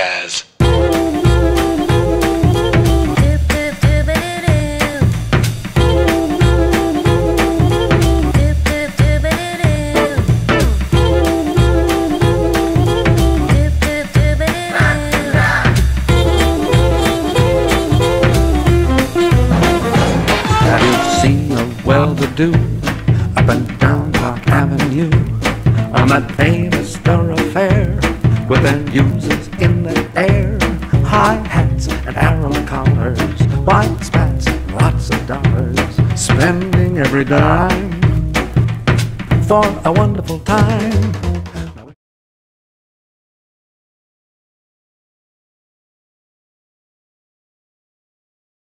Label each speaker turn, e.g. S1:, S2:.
S1: jazz. well-to-do up and down Park Avenue on that famous thoroughfare with the users in the high hats and arrow collars, white spats, and lots of dollars, spending every dime for a wonderful time